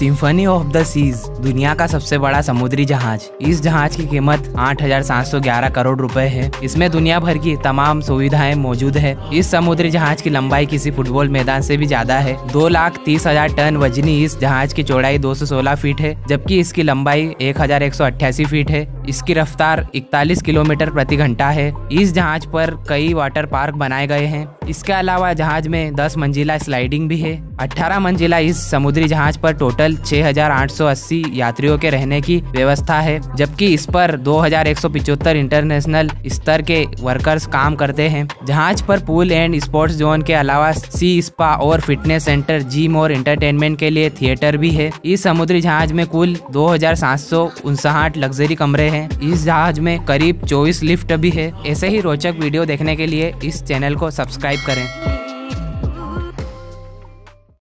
Symphony of the seize दुनिया का सबसे बड़ा समुद्री जहाज़। इस जहाज़ की कीमत 8,711 करोड़ रुपए है। इसमें दुनिया भर की तमाम सुविधाएँ मौजूद है। इस समुद्री जहाज़ की लंबाई किसी फुटबॉल मैदान से भी ज़्यादा है। दो लाख तीस हज़ार टन वजनी इस जहाज़ की चौड़ाई 216 फीट है जबकि इसकी लंबाई एक हज़ार एक सौ अट्ठासी फीट है। इसकी रफ्तार 41 किलोमीटर प्रति घंटा है। इस जहाज़ पर कई वाटर पार्क बनाए गए हैं। इसके अलावा जहाज़ में 10 मंजिला स्लाइडिंग भी है। 18 मंजिला इस समुद्री जहाज़ पर टोटल 6,880 यात्रियों के रहने की व्यवस्था है जबकि इस पर 2,175 इंटरनेशनल स्तर के वर्कर्स काम करते हैं। जहाज़ पर पूल एंड स्पोर्ट्स जोन के अलावा सी स्पा और फिटनेस सेंटर जिम और एंटरटेनमेंट के लिए थिएटर भी है। इस समुद्री जहाज़ में कुल दो हज़ार सात सौ उनसठ लग्जरी कमरे हैं। इस जहाज़ में करीब 24 लिफ्ट भी है। ऐसे ही रोचक वीडियो देखने के लिए इस चैनल को सब्सक्राइब करें।